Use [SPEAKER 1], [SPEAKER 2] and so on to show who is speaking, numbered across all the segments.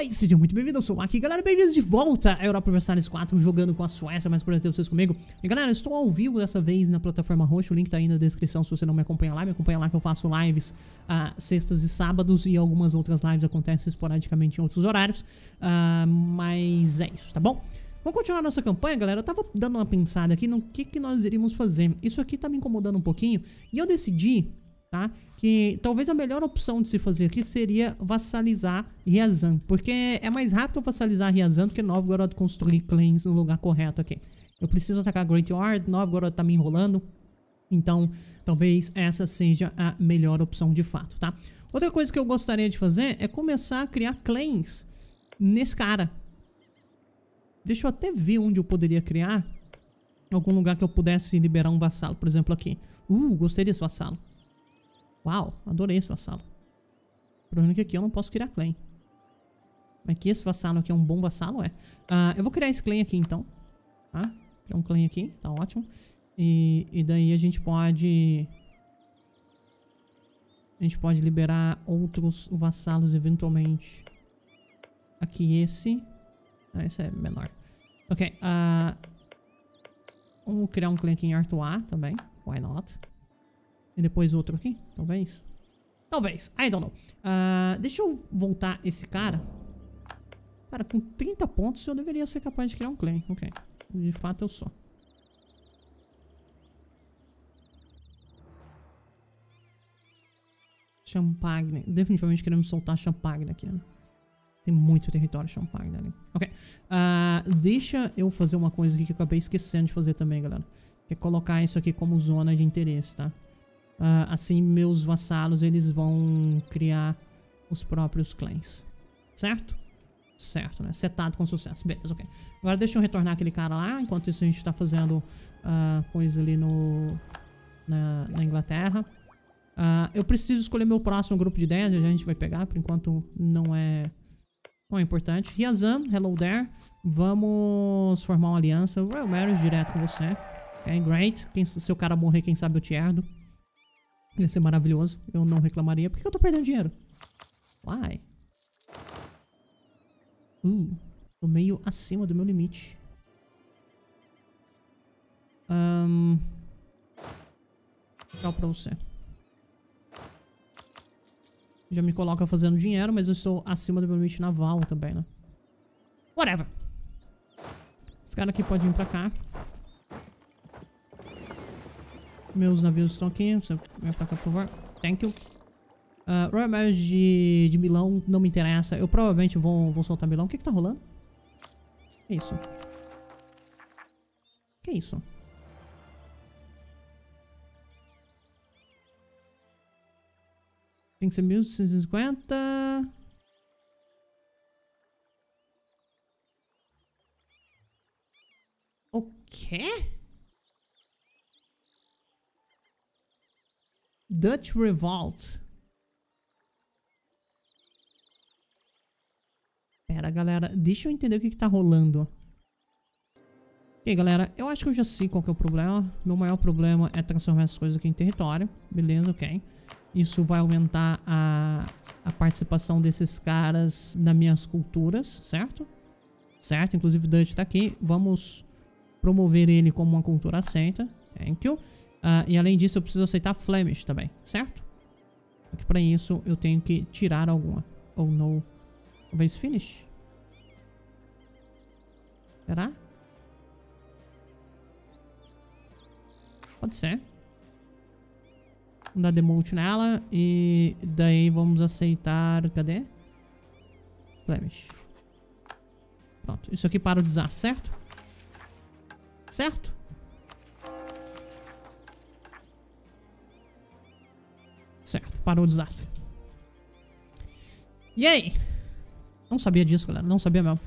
[SPEAKER 1] Fala aí, seja muito bem-vindo, eu sou o Maki, galera, bem-vindos de volta a Europa Versailles 4, jogando com a Suécia, mais por ter vocês comigo. E galera, eu estou ao vivo dessa vez na plataforma roxa, o link tá aí na descrição se você não me acompanha lá, me acompanha lá que eu faço lives uh, sextas e sábados e algumas outras lives acontecem esporadicamente em outros horários, uh, mas é isso, tá bom? Vamos continuar nossa campanha, galera. Eu tava dando uma pensada aqui no que, que nós iríamos fazer. Isso aqui tá me incomodando um pouquinho. E eu decidi tá? Que talvez a melhor opção de se fazer aqui seria vassalizar Ryazan, porque é mais rápido vassalizar Ryazan do que Novgorod construir claims no lugar correto aqui. Eu preciso atacar Great Ward, Novgorod tá me enrolando, então talvez essa seja a melhor opção de fato, tá? Outra coisa que eu gostaria de fazer é começar a criar claims nesse cara. Deixa eu até ver onde eu poderia criar algum lugar que eu pudesse liberar um vassalo, por exemplo aqui. Uh, gostei desse vassalo. Uau, adorei esse vassalo. O problema é que aqui eu não posso criar clã. Mas que esse vassalo aqui é um bom vassalo, é. Uh, eu vou criar esse clã aqui, então. Tá? Criar um clã aqui, tá ótimo. E, e daí a gente pode... A gente pode liberar outros vassalos eventualmente. Aqui esse. Ah, esse é menor. Ok, uh, vamos criar um clã aqui em Artois também. Why not? E depois outro aqui, talvez. Talvez, I don't know. Uh, deixa eu voltar esse cara. Cara, com 30 pontos eu deveria ser capaz de criar um claim. Ok, de fato eu sou. Champagne. Definitivamente queremos soltar Champagne aqui, né? Tem muito território Champagne ali. Ok. Uh, deixa eu fazer uma coisa aqui que eu acabei esquecendo de fazer também, galera. Que é colocar isso aqui como zona de interesse, tá? Uh, assim, meus vassalos, eles vão criar os próprios clãs. Certo? Certo, né? Setado com sucesso. Beleza, ok. Agora deixa eu retornar aquele cara lá. Enquanto isso a gente tá fazendo uh, coisa ali no... Na, na Inglaterra. Uh, eu preciso escolher meu próximo grupo de 10. A gente vai pegar. Por enquanto não é... Não é importante. Ryazan, hello there. Vamos formar uma aliança. Royal Marriage direto com você. Ok, great. Quem, se o cara morrer, quem sabe eu te herdo. Ia ser maravilhoso. Eu não reclamaria. Por que eu tô perdendo dinheiro? Why? Uh, tô meio acima do meu limite. Um, legal pra você. Já me coloca fazendo dinheiro, mas eu estou acima do meu limite naval também, né? Whatever. Esse cara aqui pode vir pra cá. Meus navios estão aqui. Pra cá, por favor. Thank you. Uh, Royal Marriage de, de Milão não me interessa. Eu provavelmente vou, vou soltar Milão. O que que tá rolando? Que isso? Que isso? Tem que ser 1150. O quê? Dutch Revolt. Pera, galera. Deixa eu entender o que, que tá rolando. Ok, galera. Eu acho que eu já sei qual que é o problema. Meu maior problema é transformar essas coisas aqui em território. Beleza, ok. Isso vai aumentar a, a participação desses caras nas minhas culturas, certo? Certo, inclusive o Dutch tá aqui. Vamos promover ele como uma cultura aceita. Thank you. Uh, e além disso, eu preciso aceitar Flemish também, certo? Porque para isso eu tenho que tirar alguma. Ou oh, no. Talvez finish. Será? Pode ser. Vamos dar demote nela. E daí vamos aceitar... Cadê? Flemish. Pronto. Isso aqui para o desastre, certo? Certo? Certo, parou o desastre. E aí? Não sabia disso, galera. Não sabia mesmo.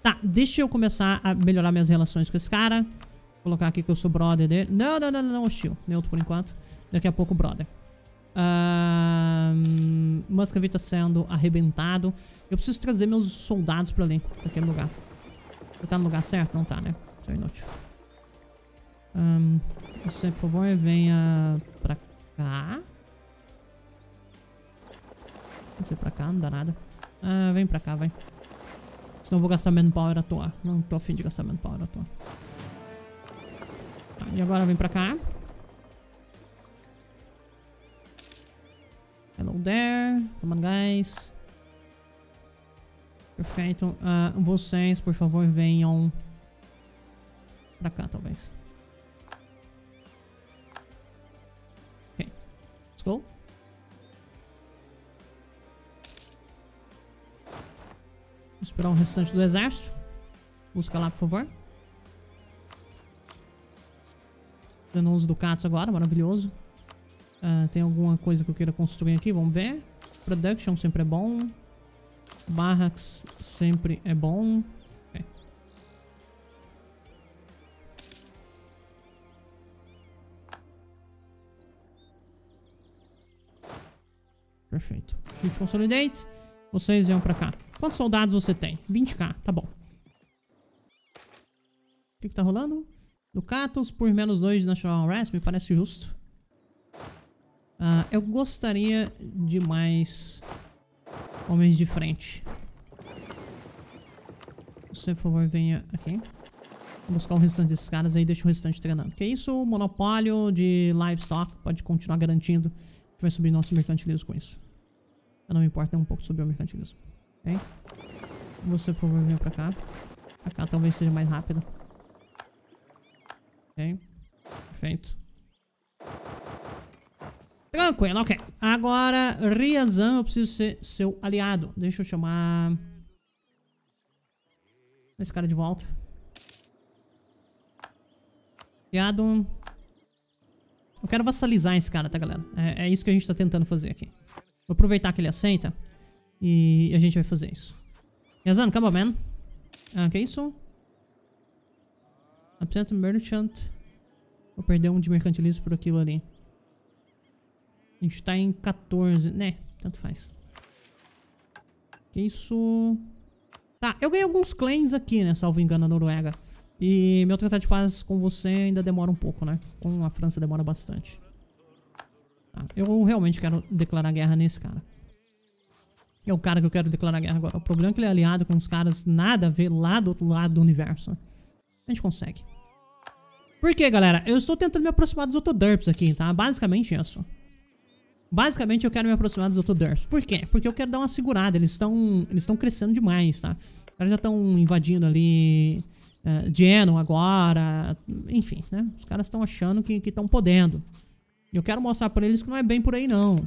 [SPEAKER 1] Tá, deixa eu começar a melhorar minhas relações com esse cara. Vou colocar aqui que eu sou brother dele. Não, não, não, não, hostil. Neutro por enquanto. Daqui a pouco, brother. Um, Muscovy tá sendo arrebentado. Eu preciso trazer meus soldados pra ali, pra aquele lugar. Ele tá no lugar certo? Não tá, né? Isso é inútil. Um, você, por favor, venha pra cá. Não sei pra cá, não dá nada. Ah, vem pra cá, vai. Senão eu vou gastar manpower à toa. Não tô afim de gastar manpower à toa. Tá, e agora vem pra cá. Hello there. Come on, guys. Perfeito. Uh, vocês, por favor, venham pra cá, talvez. Ok. Let's go. Esperar o restante do exército. Busca lá, por favor. Dando do Katsu agora, maravilhoso. Uh, tem alguma coisa que eu queira construir aqui? Vamos ver. Production sempre é bom. Barracks sempre é bom. Perfeito. Shift Consolidate. Vocês vêm pra cá. Quantos soldados você tem? 20k, tá bom. O que que tá rolando? Ducatos por menos 2 de National Rest, me parece justo. Uh, eu gostaria de mais homens de frente. Você, por favor, venha aqui. Vou buscar o restante desses caras aí e deixa o restante treinando. Que isso, monopólio de livestock pode continuar garantindo que vai subir nosso mercantilismo com isso. Eu não me importo um pouco sobre o mercantilismo. Ok? Você, por favor, venha pra cá. Pra cá talvez seja mais rápido. Ok. Perfeito. Tranquilo, ok. Agora, Ryazan, eu preciso ser seu aliado. Deixa eu chamar... Esse cara de volta. Aliado. Eu quero vassalizar esse cara, tá, galera? É, é, isso que a gente tá tentando fazer aqui. Vou aproveitar que ele aceita. E a gente vai fazer isso. Ryazan, come on, man. Ah, que isso? Absent Merchant. Vou perder um de mercantilismo por aquilo ali. A gente tá em 14, né? Tanto faz. Que isso... Tá, eu ganhei alguns claims aqui, né? Salvo engano, na Noruega. E meu tratado de paz com você ainda demora um pouco, né? Com a França demora bastante. Eu realmente quero declarar guerra nesse cara. É o cara que eu quero declarar guerra agora. O problema é que ele é aliado com os caras nada a ver lá do outro lado do universo. A gente consegue. Por quê, galera? Eu estou tentando me aproximar dos Autoderps aqui, tá? Basicamente isso. Basicamente, eu quero me aproximar dos Autoderps. Por quê? Porque eu quero dar uma segurada. Eles estão eles estão crescendo demais, tá? Os caras já estão invadindo ali uh, Genon agora. Enfim, né? Os caras estão achando que estão podendo. Eu quero mostrar pra eles que não é bem por aí, não.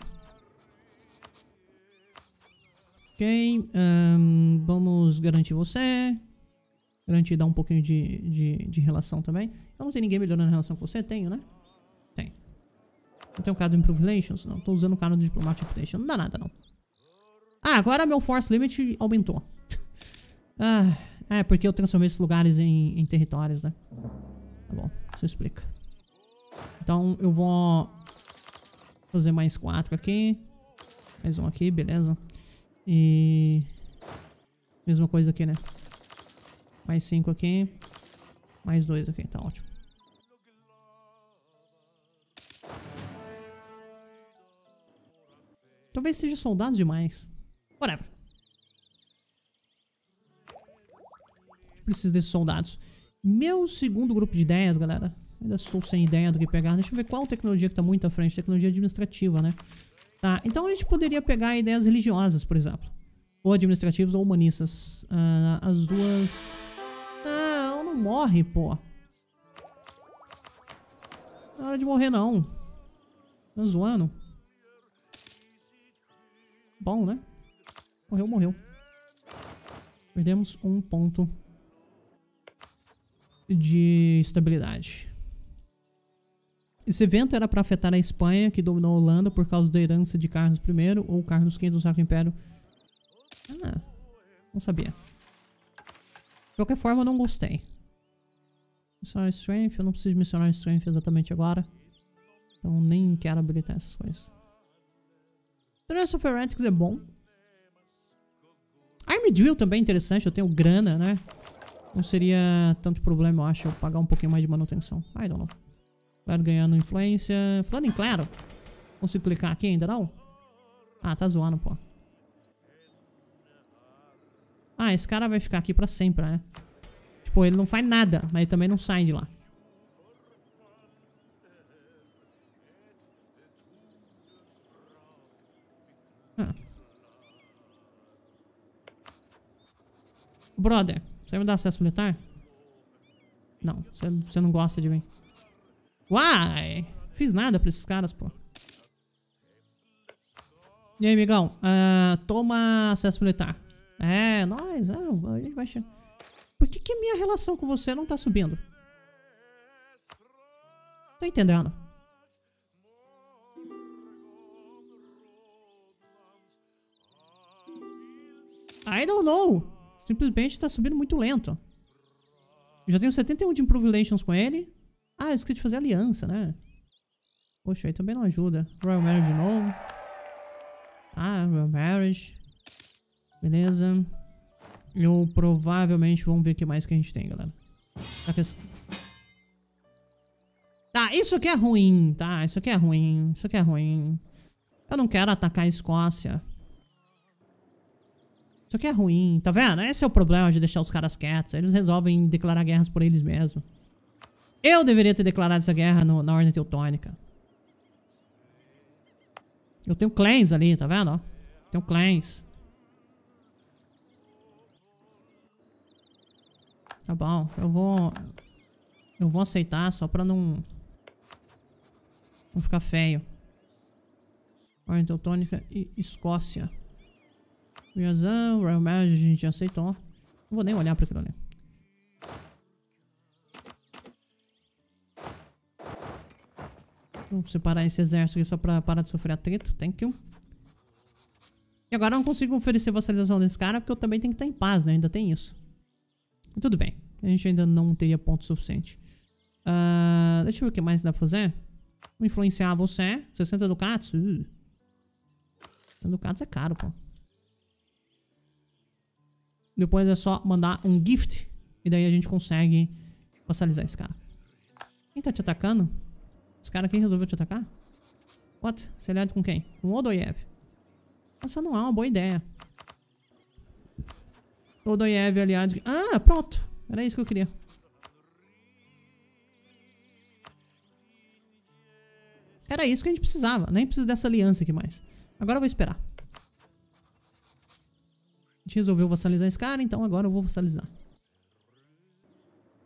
[SPEAKER 1] Ok. Um, vamos garantir você. Garantir dar um pouquinho de, de, de relação também. Eu não tenho ninguém melhorando a relação com você? Tenho, né? Tem um cara do Improve Relations? Não, tô usando o cara do Diplomatic Reputation. Não dá nada, não. Ah, agora meu Force Limit aumentou. ah, é, porque eu transformei esses lugares em, em territórios, né? Tá bom, isso explica. Então eu vou fazer mais quatro aqui. Mais um aqui, beleza. E... Mesma coisa aqui, né? Mais cinco aqui. Mais dois aqui, tá ótimo. Talvez seja soldados demais. Whatever. Preciso desses soldados. Meu segundo grupo de ideias, galera. Ainda estou sem ideia do que pegar. Deixa eu ver qual tecnologia que tá muito à frente. Tecnologia administrativa, né? Tá, então a gente poderia pegar ideias religiosas, por exemplo. Ou administrativas ou humanistas. Uh, as duas... Não, não morre, pô. Não é hora de morrer, não. Tá zoando. Bom, né? Morreu, morreu. Perdemos um ponto de estabilidade. Esse evento era para afetar a Espanha, que dominou a Holanda por causa da herança de Carlos I ou Carlos V do Sacro Império. Ah, não sabia. De qualquer forma, eu não gostei. Missionar Strength, eu não preciso mencionar Strength exatamente agora. Então nem quero habilitar essas coisas. Trance of Heretics é bom. Army Drill também é interessante, eu tenho grana, né? Não seria tanto problema, eu acho, eu pagar um pouquinho mais de manutenção. I don't know. Claro ganhando influência. Falando em claro, consigo clicar aqui ainda não? Ah, tá zoando, pô. Ah, esse cara vai ficar aqui pra sempre, né? Tipo, ele não faz nada, mas ele também não sai de lá. Ah. Brother, você me dar acesso militar? Não, você não gosta de mim. Uai! Fiz nada pra esses caras, pô. E aí, amigão? Uh, toma acesso militar. É, nós, ah, a gente vai chegar. Por que, que minha relação com você não tá subindo? Tô entendendo. I don't know. Simplesmente tá subindo muito lento. Já tenho 71 de Improve Relations com ele. Ah, eu esqueci de fazer aliança, né? Poxa, aí também não ajuda. Royal Marriage de novo. Ah, Royal Marriage. Beleza. Eu provavelmente vamos ver o que mais que a gente tem, galera. Tá, isso aqui é ruim, tá? Isso aqui é ruim. Isso aqui é ruim. Eu não quero atacar a Escócia. Isso aqui é ruim, tá vendo? Esse é o problema de deixar os caras quietos. Eles resolvem declarar guerras por eles mesmos. Eu deveria ter declarado essa guerra no, na Ordem Teutônica. Eu tenho clans ali, tá vendo? Tenho clans. Tá bom, eu vou... Eu vou aceitar só pra não... Não ficar feio. Ordem Teutônica e Escócia. Miazão, Royal Magic a gente já aceitou. Não vou nem olhar pra aquilo ali. Vamos separar esse exército aqui só pra parar de sofrer atrito. Thank you. E agora eu não consigo oferecer vassalização desse cara porque eu também tenho que estar em paz, né? Ainda tem isso. tudo bem. A gente ainda não teria ponto suficiente. Uh, deixa eu ver o que mais dá pra fazer. Influenciar você. 60 ducatos. Uh. 60 ducatos é caro, pô. Depois é só mandar um gift. E daí a gente consegue vassalizar esse cara. Quem tá te atacando? Esse cara aqui resolveu te atacar? What? Você é aliado com quem? Com Odoyev. Essa não é uma boa ideia. Odoyev aliado... Ah, pronto. Era isso que eu queria. Era isso que a gente precisava. Nem precisa dessa aliança aqui mais. Agora eu vou esperar. A gente resolveu vassalizar esse cara, então agora eu vou vassalizar.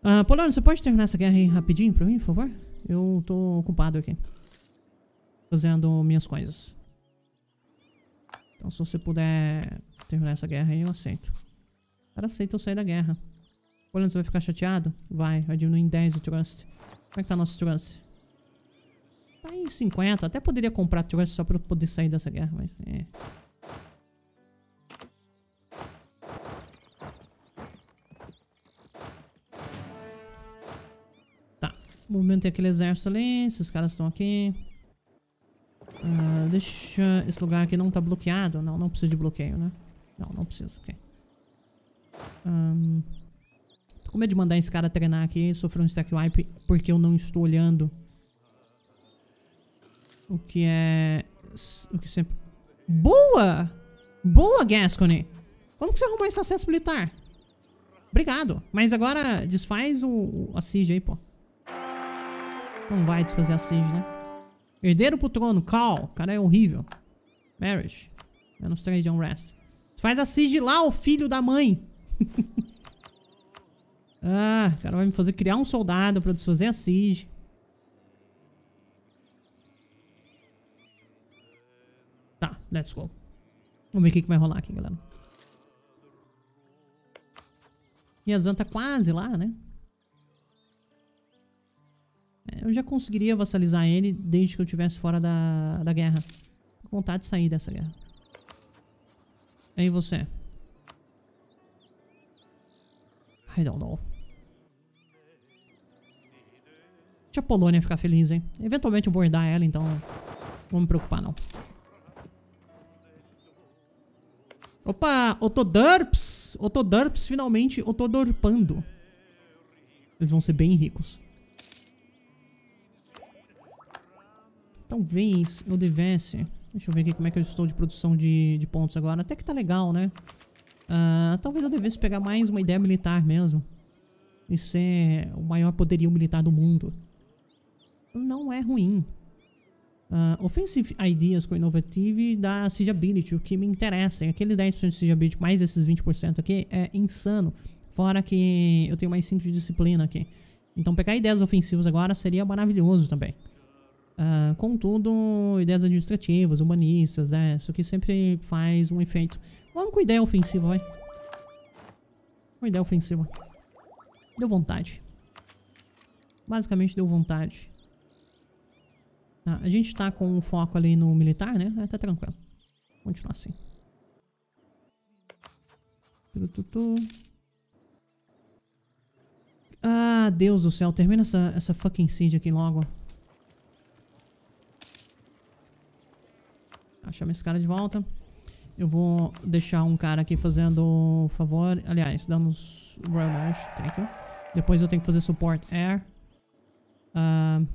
[SPEAKER 1] Uh, Polônio, você pode terminar essa guerra aí rapidinho pra mim, por favor? Eu tô ocupado aqui. Fazendo minhas coisas. Então se você puder terminar essa guerra aí, eu aceito. O cara aceita eu sair da guerra. Polônio, você vai ficar chateado? Vai, vai diminuir em 10 o trust. Como é que tá nosso trust? Tá em 50. Até poderia comprar trust só pra eu poder sair dessa guerra, mas é... Movimentei aquele exército ali. Esses caras estão aqui. Uh, deixa... Esse lugar aqui não tá bloqueado. Não, não precisa de bloqueio, né? Não, não precisa. Ok. Um, tô com medo de mandar esse cara treinar aqui e sofrer um stack wipe porque eu não estou olhando o que é... O que sempre... Boa! Boa, Gascony! Como que você arrumou esse acesso militar? Obrigado. Mas agora desfaz o, a siege aí, pô. Não vai desfazer a siege, né? Herdeiro pro trono, Cal. O cara é horrível. Marriage. Menos 3 de unrest. Faz a siege lá, o filho da mãe. ah, o cara vai me fazer criar um soldado pra desfazer a siege. Tá, let's go. Vamos ver o que, que vai rolar aqui, galera. E a Zan tá quase lá, né? Eu já conseguiria vassalizar ele desde que eu estivesse fora da, da guerra. Com vontade de sair dessa guerra. E aí você? I don't know. Deixa a Polônia ficar feliz, hein? Eventualmente eu vou herdar ela, então não me preocupar, não. Opa! Otodurps! Otodurps finalmente otodorpando. Eles vão ser bem ricos. Talvez eu devesse... Deixa eu ver aqui como é que eu estou de produção de, de pontos agora. Até que tá legal, né? Uh, talvez eu devesse pegar mais uma ideia militar mesmo. E ser o maior poderio militar do mundo. Não é ruim. Uh, offensive Ideas com Innovative dá Siegeability, o que me interessa. E aquele 10% de Siegeability mais esses 20% aqui é insano. Fora que eu tenho mais 5 de disciplina aqui. Então pegar ideias ofensivas agora seria maravilhoso também. Uh, contudo, ideias administrativas, humanistas, né? Isso aqui sempre faz um efeito. Vamos com ideia ofensiva, vai. Uma ideia ofensiva. Deu vontade. Basicamente deu vontade. Tá, a gente tá com um foco ali no militar, né? É, tá tranquilo. Continuar assim. Ah, Deus do céu. Termina essa, essa fucking siege aqui logo. Achamos esse cara de volta. Eu vou deixar um cara aqui fazendo favor. Aliás, dando os Royal March. Thank you. Depois eu tenho que fazer support air. Uh,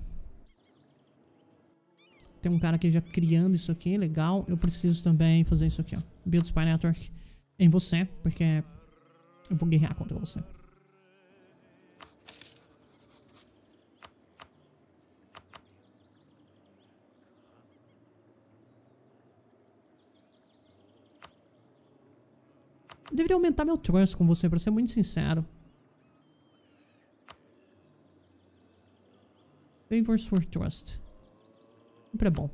[SPEAKER 1] tem um cara aqui já criando isso aqui, legal. Eu preciso também fazer isso aqui, ó. Build Spy Network em você, porque eu vou guerrear contra você. Deveria aumentar meu trust com você, pra ser muito sincero. Favors for Trust. Sempre é bom.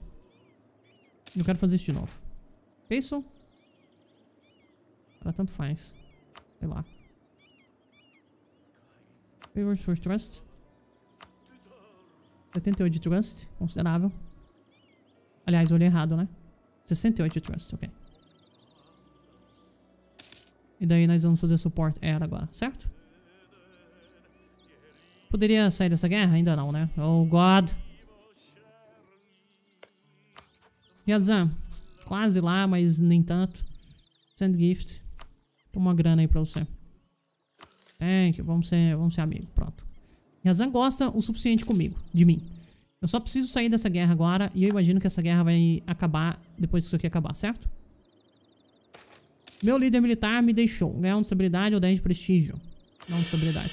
[SPEAKER 1] Eu quero fazer isso de novo. Isso? Ela tanto faz. Sei lá. Favors for Trust. 78 de Trust. Considerável. Aliás, eu olhei errado, né? 68 de Trust, ok. E daí nós vamos fazer suporte era agora, certo? Poderia sair dessa guerra? Ainda não, né? Oh, God. Yazan, quase lá, mas nem tanto. Send gift. Toma uma grana aí pra você. Thank you. Vamos ser, vamos ser amigos. Pronto. Yazan gosta o suficiente comigo, de mim. Eu só preciso sair dessa guerra agora e eu imagino que essa guerra vai acabar depois que isso aqui acabar, certo? Meu líder militar me deixou. Ganhar uma estabilidade ou 10 de prestígio. Não de estabilidade.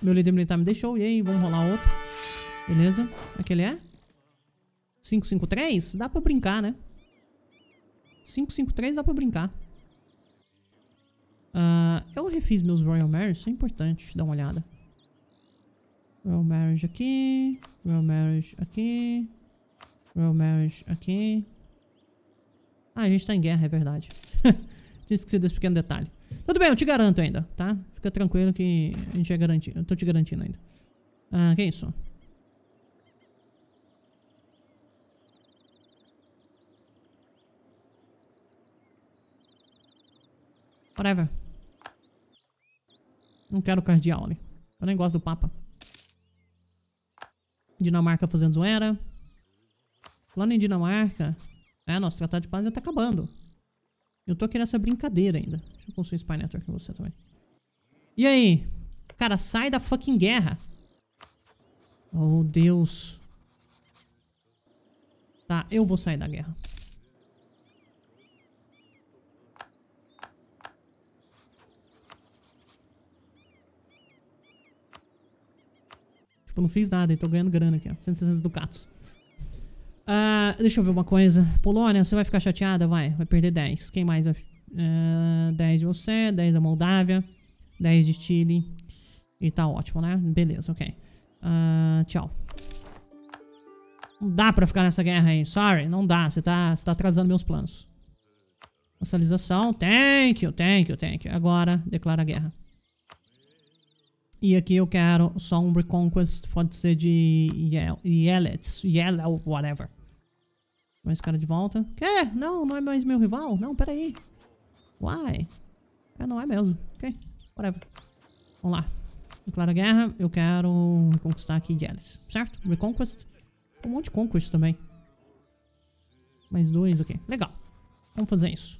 [SPEAKER 1] Meu líder militar me deixou. E aí, vamos rolar outro. Beleza. Aquele é? 553? Dá pra brincar, né? 553 dá pra brincar. Uh, eu refiz meus Royal Marriage, isso é importante, dá uma olhada. Royal Marriage aqui, Royal Marriage aqui, Royal Marriage aqui. Ah, a gente tá em guerra, é verdade. Tinha esquecido desse pequeno detalhe. Tudo bem, eu te garanto ainda, tá? Fica tranquilo que a gente é garantido. Eu tô te garantindo ainda. Ah, que isso? Whatever. Não quero cardeal ali. Eu nem gosto do Papa. Dinamarca fazendo zoeira. Falando em Dinamarca. É, nosso tratado de paz já tá acabando. Eu tô aqui nessa brincadeira ainda. Deixa eu construir Spy Network com você também. E aí? Cara, sai da fucking guerra. Oh, Deus. Tá, eu vou sair da guerra. Tipo, não fiz nada e tô ganhando grana aqui, ó. 160 ducatos. Uh, deixa eu ver uma coisa. Polônia, você vai ficar chateada? Vai, vai perder 10. Quem mais? Uh, ah, 10 de você, 10 da Moldávia, 10 de Chile. E tá ótimo, né? Beleza, ok. Uh, tchau. Não dá pra ficar nessa guerra aí. Sorry, não dá. Você tá, você tá atrasando meus planos. Vassalização. Thank you, thank you, thank you. Agora, declara guerra. E aqui eu quero só um Reconquest, pode ser de Yelets, Yellow, whatever. Mais cara de volta. Quê? Não, não é mais meu rival? Não, peraí. Why? É, não é mesmo. Ok, whatever. Vamos lá. Declara guerra, eu quero reconquistar aqui Yelis, certo? Reconquest. Um monte de conquest também. Mais dois, ok. Legal. Vamos fazer isso.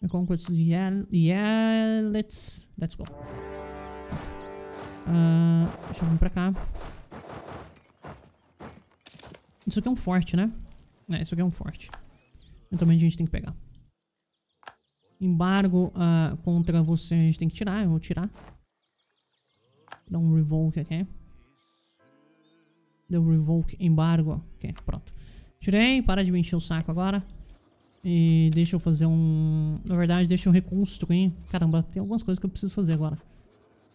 [SPEAKER 1] Reconquest de Yelets. Let's go. Uh, deixa eu vir pra cá. Isso aqui é um forte, né? É, isso aqui é um forte. Então a gente tem que pegar. Embargo uh, contra você a gente tem que tirar. Eu vou tirar. Dá um revoke aqui. Deu revoke embargo. Ok, pronto. Tirei. Para de me encher o saco agora. E deixa eu fazer um... Na verdade, deixa eu reconstruir. Caramba, tem algumas coisas que eu preciso fazer agora.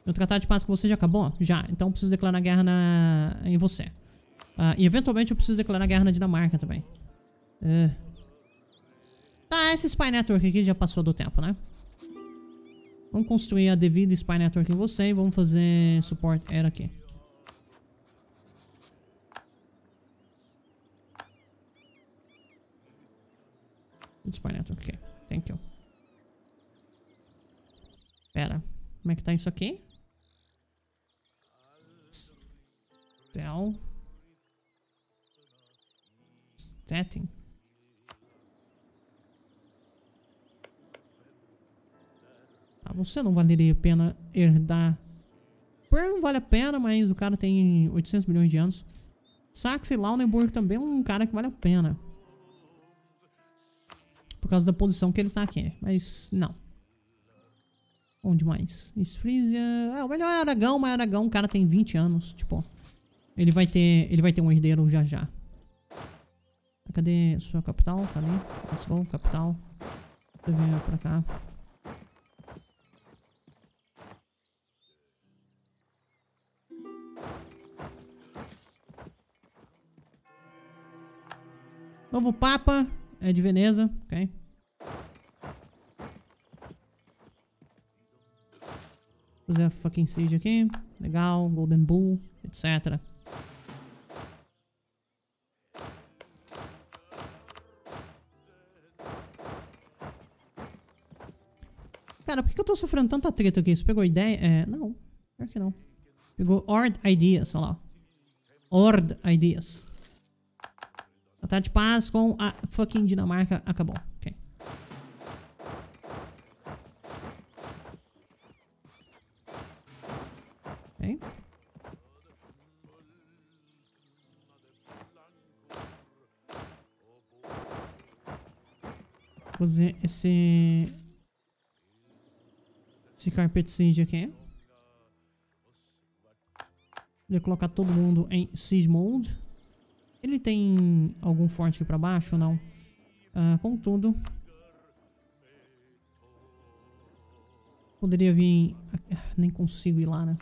[SPEAKER 1] Meu tratado de paz com você já acabou? Já. Então eu preciso declarar guerra na... em você. Uh, e eventualmente eu preciso declarar guerra na Dinamarca também. Uh. Tá, esse Spy Network aqui já passou do tempo, né? Vamos construir a devida Spy Network em você e vamos fazer support air aqui. Spy Network, ok. Thank you. Pera, como é que tá isso aqui? Setting. Ah, você não valeria a pena herdar. Pearl vale a pena, mas o cara tem 800 milhões de anos. Saxe Lauenburg também é um cara que vale a pena. Por causa da posição que ele tá aqui. Mas, não. Onde mais? Esfrísia... Ah, o melhor é Aragão, mas Aragão, o cara tem 20 anos. Tipo, ele vai ter, ele vai ter um herdeiro já já. Cadê sua capital? Tá ali. Let's go, capital. Deixa eu ver pra cá. Novo Papa é de Veneza, ok? Fazer a fucking siege aqui. Legal, Golden Bull, etc. tô sofrendo tanta treta aqui? Você pegou ideia? É, não. Pior que não. Pegou Ord Ideas, olha lá. Ord Ideas. Tratar de paz com a fucking Dinamarca acabou. Ok. Ok. Vou fazer esse... Esse carpet siege aqui. Vou colocar todo mundo em siege mode. Ele tem algum forte aqui pra baixo ou não? Ah, contudo... Poderia vir... Nem consigo ir lá, né?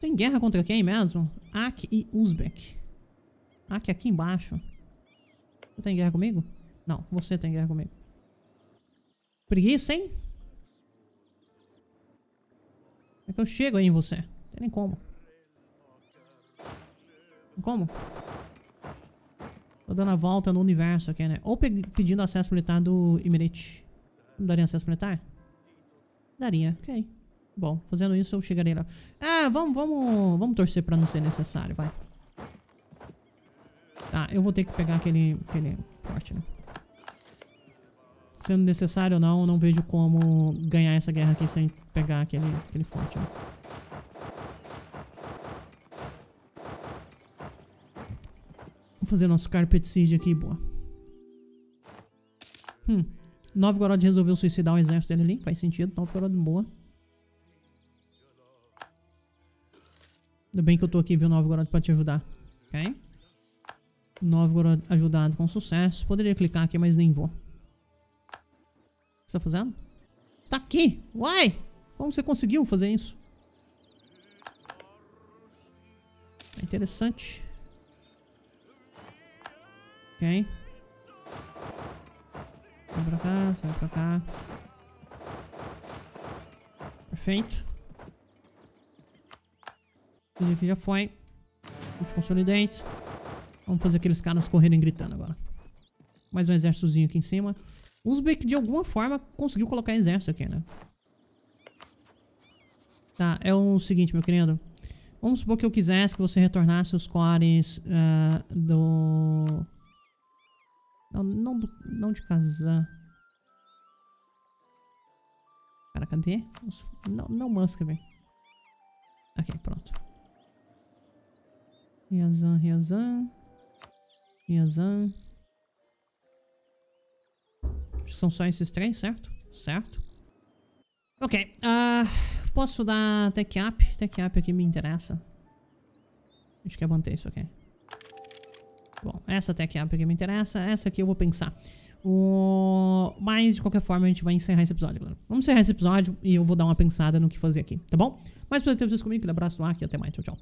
[SPEAKER 1] Tem guerra contra quem mesmo? Ak e Uzbek. Ak aqui embaixo. Você tem guerra comigo? Não, você tem guerra comigo. Preguiça, hein? É que eu chego aí em você. Não tem nem como. Como? Tô dando a volta no universo aqui, né? Ou pedindo acesso militar do Emirate. Não daria acesso militar? Daria, ok. Bom, fazendo isso eu chegarei lá. Ah, vamos, vamos, vamos torcer pra não ser necessário, vai. Tá, eu vou ter que pegar aquele, aquele forte, né? Sendo necessário ou não, não vejo como ganhar essa guerra aqui sem pegar aquele, aquele forte, né? fazer nosso Carpet Siege aqui, boa. Hum. Novgorod resolveu suicidar o exército dele ali. Faz sentido. Novgorod, boa. Ainda bem que eu tô aqui, viu, Novgorod, pra te ajudar. Ok? Novgorod ajudado com sucesso. Poderia clicar aqui, mas nem vou. Você tá fazendo? Você tá aqui! Uai! Como você conseguiu fazer isso? É interessante. Ok. Sai pra cá, sai pra cá. Perfeito. Isso aqui já foi. Os consolidentes. Vamos fazer aqueles caras correrem gritando agora. Mais um exércitozinho aqui em cima. Uzbek, de alguma forma, conseguiu colocar exército aqui, né? Tá, é o seguinte, meu querido. Vamos supor que eu quisesse que você retornasse os cores uh, do... Não, não, não de casar. Cara, cadê? Não, não Musk, velho. Ok, pronto. Riazan, Riazan. Riazan. São só esses três, certo? Certo. Ok. Uh, posso dar tech up? Tech up aqui me interessa. Acho que eu manter isso aqui. Bom, essa tech up aqui me interessa. Essa aqui eu vou pensar. O... Mas, de qualquer forma, a gente vai encerrar esse episódio, galera. Vamos encerrar esse episódio e eu vou dar uma pensada no que fazer aqui, tá bom? Mas, por ter vocês comigo, aquele abraço lá e até mais. Tchau, tchau.